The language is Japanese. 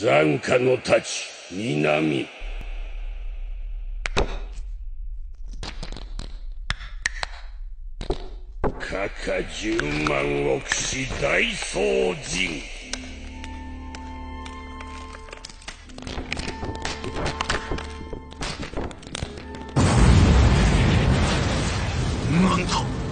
残花の太刀南。かか十万億死大総人なんと